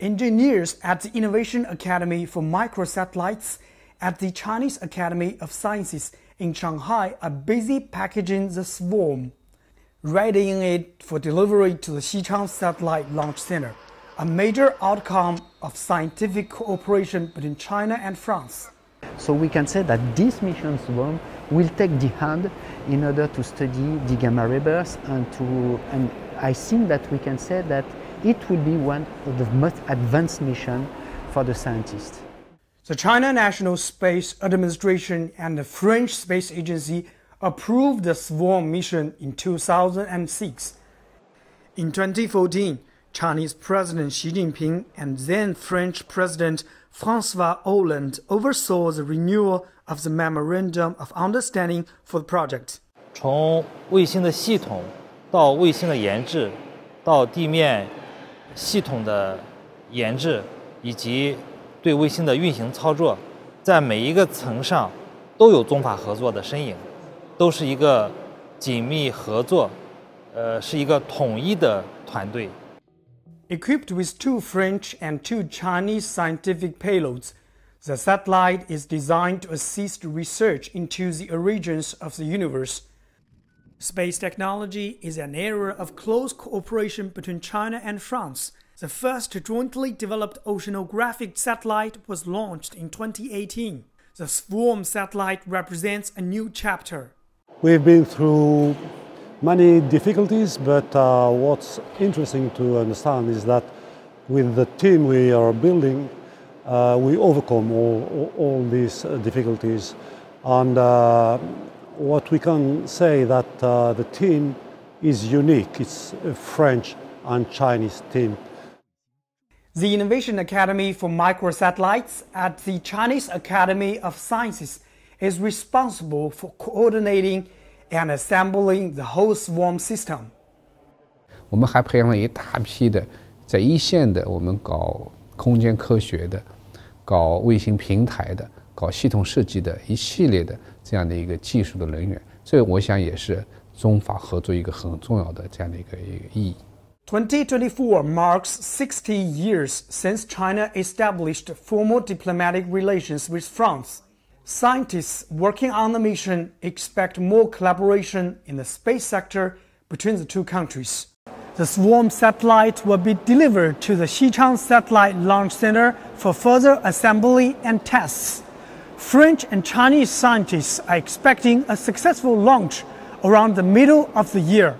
engineers at the Innovation Academy for Microsatellites at the Chinese Academy of Sciences in Shanghai are busy packaging the SVOM, readying it for delivery to the Xichang Satellite Launch Center, a major outcome of scientific cooperation between China and France. So we can say that this mission SVOM will take the hand in order to study the gamma ray and to and I think that we can say that it will be one of the most advanced missions for the scientists. The China National Space Administration and the French Space Agency approved the SVOM mission in 2006. In 2014, Chinese President Xi Jinping and then French President Francois Hollande oversaw the renewal of the Memorandum of Understanding for the project. 从卫星的系统到卫星的研制，到地面系统的研制，以及对卫星的运行操作，在每一个层上都有中法合作的身影，都是一个紧密合作，呃，是一个统一的团队。Equipped with two French and two Chinese scientific payloads, the satellite is designed to assist research into the origins of the universe. Space technology is an area of close cooperation between China and France. The first jointly developed oceanographic satellite was launched in 2018. The SVOM satellite represents a new chapter. We've been through many difficulties, but uh, what's interesting to understand is that with the team we are building, uh, we overcome all, all, all these difficulties. And uh, what we can say that uh, the team is unique. It's a French and Chinese team. The Innovation Academy for Microsatellites at the Chinese Academy of Sciences is responsible for coordinating and assembling the whole SVOM system. 我们还培养了一大批的在一线的，我们搞空间科学的，搞卫星平台的。搞系统设计的一系列的这样的一个技术的人员，这我想也是中法合作一个很重要的这样的一个一个意义。2024 marks 60 years since China established formal diplomatic relations with France. Scientists working on the mission expect more collaboration in the space sector between the two countries. The SVOM satellite will be delivered to the Xichang Satellite Launch Center for further assembly and tests. French and Chinese scientists are expecting a successful launch around the middle of the year.